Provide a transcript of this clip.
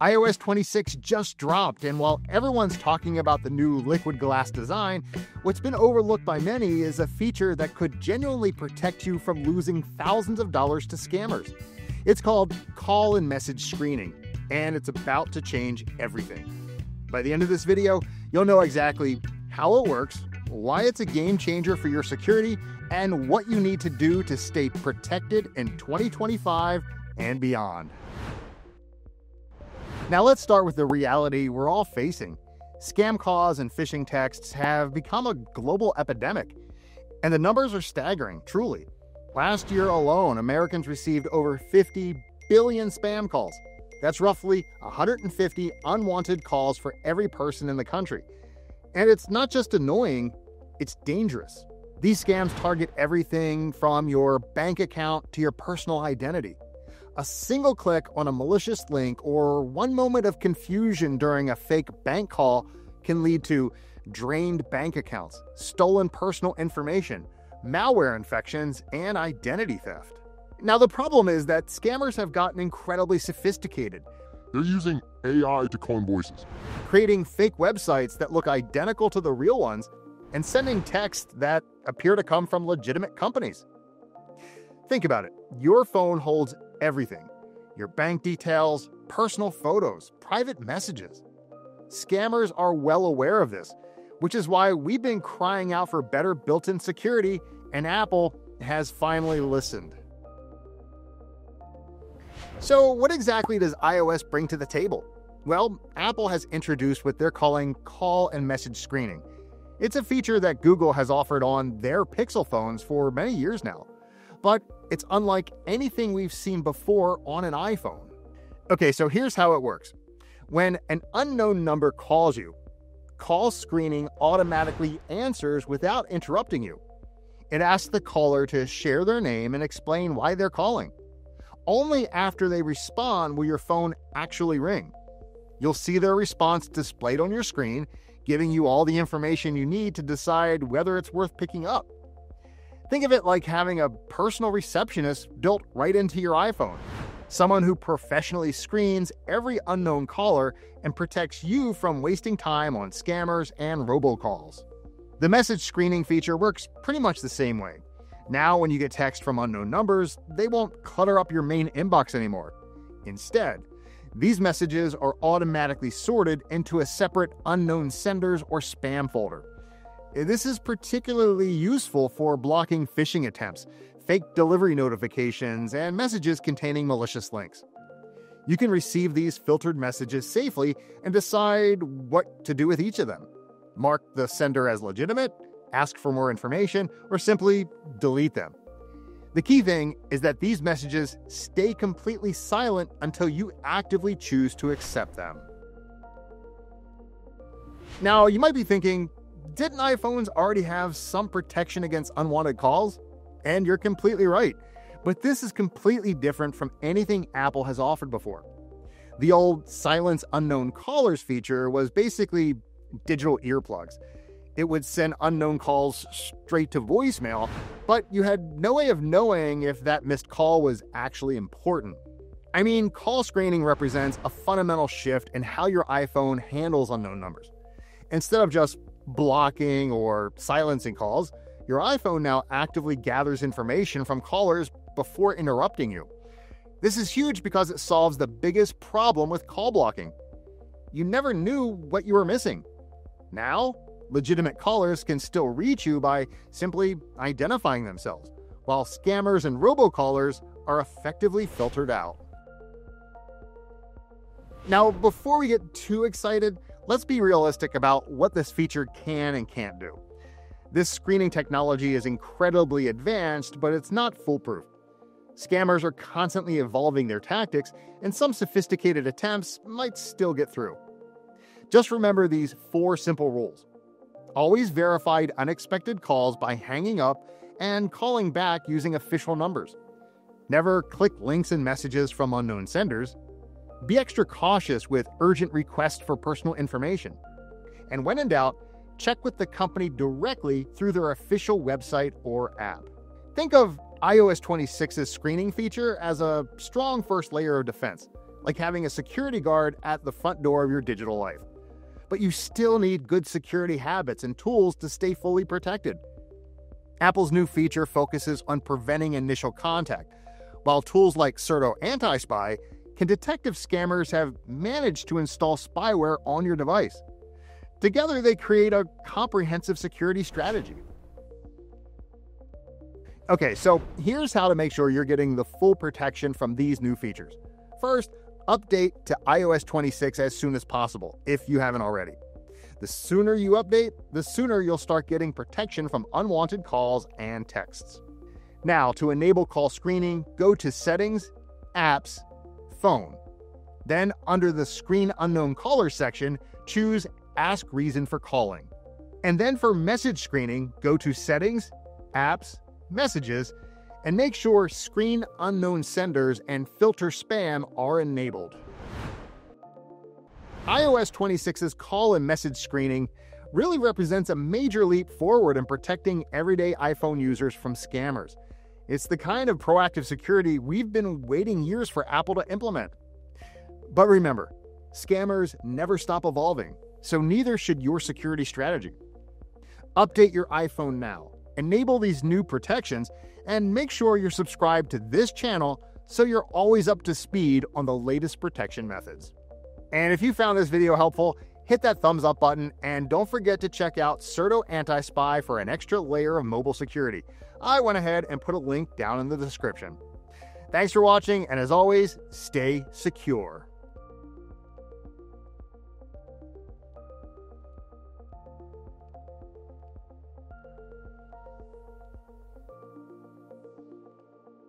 iOS 26 just dropped, and while everyone's talking about the new liquid glass design, what's been overlooked by many is a feature that could genuinely protect you from losing thousands of dollars to scammers. It's called call and message screening, and it's about to change everything. By the end of this video, you'll know exactly how it works, why it's a game changer for your security, and what you need to do to stay protected in 2025 and beyond. Now, let's start with the reality we're all facing. Scam calls and phishing texts have become a global epidemic, and the numbers are staggering, truly. Last year alone, Americans received over 50 billion spam calls. That's roughly 150 unwanted calls for every person in the country. And it's not just annoying, it's dangerous. These scams target everything from your bank account to your personal identity. A single click on a malicious link or one moment of confusion during a fake bank call can lead to drained bank accounts, stolen personal information, malware infections, and identity theft. Now, the problem is that scammers have gotten incredibly sophisticated. They're using AI to clone voices, creating fake websites that look identical to the real ones, and sending texts that appear to come from legitimate companies. Think about it your phone holds everything your bank details, personal photos, private messages. Scammers are well aware of this, which is why we've been crying out for better built in security, and Apple has finally listened. So, what exactly does iOS bring to the table? Well, Apple has introduced what they're calling call and message screening. It's a feature that Google has offered on their Pixel phones for many years now but it's unlike anything we've seen before on an iPhone. Okay, so here's how it works. When an unknown number calls you, call screening automatically answers without interrupting you. It asks the caller to share their name and explain why they're calling. Only after they respond will your phone actually ring. You'll see their response displayed on your screen, giving you all the information you need to decide whether it's worth picking up. Think of it like having a personal receptionist built right into your iPhone. Someone who professionally screens every unknown caller and protects you from wasting time on scammers and robocalls. The message screening feature works pretty much the same way. Now, when you get text from unknown numbers, they won't clutter up your main inbox anymore. Instead, these messages are automatically sorted into a separate unknown senders or spam folder. Eh, this is particularly useful for blocking phishing attempts, fake delivery notifications, and messages containing malicious links. You can receive these filtered messages safely and decide what to do with each of them. Mark the sender as legitimate, ask for more information, or simply delete them. The key thing is that these messages stay completely silent until you actively choose to accept them. Now, you might be thinking, didn't iPhones already have some protection against unwanted calls? And you're completely right. But this is completely different from anything Apple has offered before. The old silence unknown callers feature was basically digital earplugs. It would send unknown calls straight to voicemail, but you had no way of knowing if that missed call was actually important. I mean, call screening represents a fundamental shift in how your iPhone handles unknown numbers. Instead of just blocking or silencing calls, your iPhone now actively gathers information from callers before interrupting you. This is huge because it solves the biggest problem with call blocking. You never knew what you were missing. Now, legitimate callers can still reach you by simply identifying themselves, while scammers and robocallers are effectively filtered out. Now, before we get too excited, let's be realistic about what this feature can and can't do. This screening technology is incredibly advanced, but it's not foolproof. Scammers are constantly evolving their tactics, and some sophisticated attempts might still get through. Just remember these four simple rules. Always verify unexpected calls by hanging up and calling back using official numbers. Never click links and messages from unknown senders. Be extra cautious with urgent requests for personal information. And when in doubt, check with the company directly through their official website or app. Think of iOS 26's screening feature as a strong first layer of defense, like having a security guard at the front door of your digital life. But you still need good security habits and tools to stay fully protected. Apple's new feature focuses on preventing initial contact, while tools like Certo Anti Spy can detect if scammers have managed to install spyware on your device. Together, they create a comprehensive security strategy. Okay, so here's how to make sure you're getting the full protection from these new features. First, update to iOS 26 as soon as possible if you haven't already. The sooner you update, the sooner you'll start getting protection from unwanted calls and texts. Now, to enable call screening, go to Settings, Apps, Phone. Then, under the Screen Unknown Caller section, choose Ask Reason for Calling. And then for message screening, go to Settings, Apps, Messages, and make sure Screen Unknown Senders and Filter Spam are enabled iOS 26's call and message screening really represents a major leap forward in protecting everyday iPhone users from scammers. It's the kind of proactive security we've been waiting years for Apple to implement. But remember, scammers never stop evolving, so neither should your security strategy. Update your iPhone now, enable these new protections, and make sure you're subscribed to this channel so you're always up to speed on the latest protection methods. And if you found this video helpful, hit that thumbs up button and don't forget to check out Certo Anti-Spy for an extra layer of mobile security. I went ahead and put a link down in the description. Thanks for watching, and as always, stay secure.